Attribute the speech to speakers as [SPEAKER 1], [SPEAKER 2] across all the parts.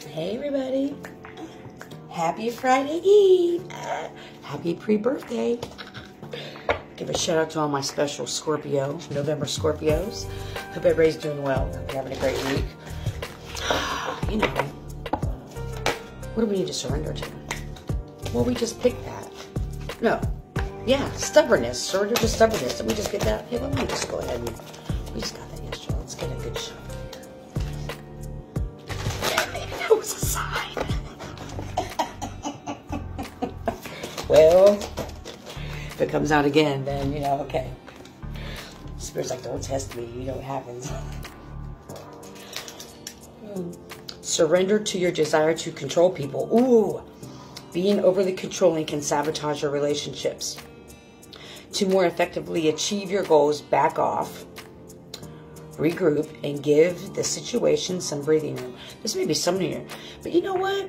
[SPEAKER 1] Hey, everybody. Happy Friday Eve. Happy pre birthday. Give a shout out to all my special Scorpio, November Scorpios. Hope everybody's doing well. Hope you're having a great week. You know, what do we need to surrender to? Well, we just picked that. No. Yeah, stubbornness. Surrender to stubbornness. Did we just get that? Hey, let me just go ahead and. We just got that yesterday. Let's get a good shot well, if it comes out again, then, you know, okay. Spirit's like, don't test me. You know what happens. Surrender to your desire to control people. Ooh. Being overly controlling can sabotage your relationships. To more effectively achieve your goals, back off, regroup, and give the situation some breathing room. This may be some of you, but you know what?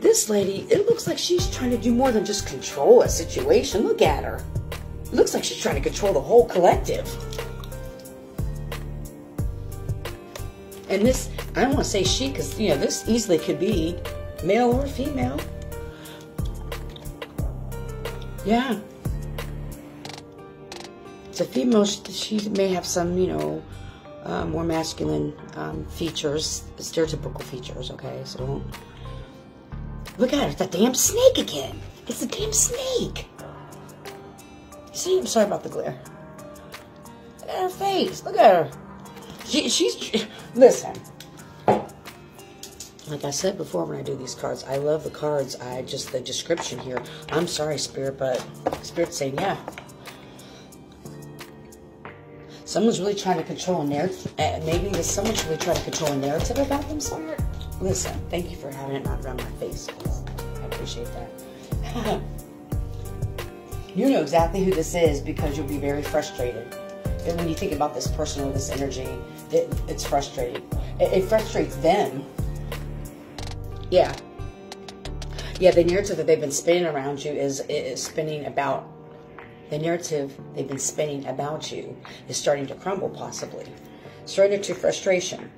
[SPEAKER 1] This lady, it looks like she's trying to do more than just control a situation. Look at her. It looks like she's trying to control the whole collective. And this, I don't want to say she, because, you know, this easily could be male or female. Yeah. It's a female. She may have some, you know, uh, more masculine um, features, stereotypical features, okay? So. Look at her. It's that damn snake again. It's the damn snake. See, I'm sorry about the glare. Look at her face. Look at her. She, she's. Listen. Like I said before when I do these cards, I love the cards. I just, the description here. I'm sorry, Spirit, but Spirit's saying, yeah. Someone's really trying to control a narrative. Uh, maybe someone's really trying to control a narrative about them, Spirit. Listen, thank you for having it not around my face. I appreciate that. you know exactly who this is because you'll be very frustrated. And when you think about this person or this energy, it, it's frustrating. It, it frustrates them yeah. Yeah, the narrative that they've been spinning around you is, is spinning about the narrative they've been spinning about you is starting to crumble possibly. Surrender to frustration.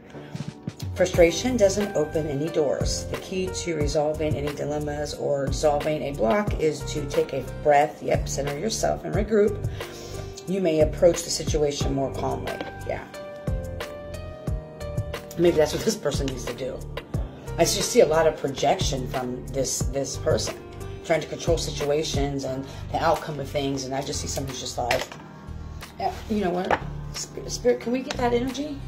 [SPEAKER 1] Frustration doesn't open any doors. The key to resolving any dilemmas or solving a block is to take a breath, yep, center yourself and regroup. You may approach the situation more calmly. Yeah. Maybe that's what this person needs to do. I just see a lot of projection from this this person, trying to control situations and the outcome of things. And I just see someone who's just like, yeah, you know what, Spirit, Spirit, can we get that energy?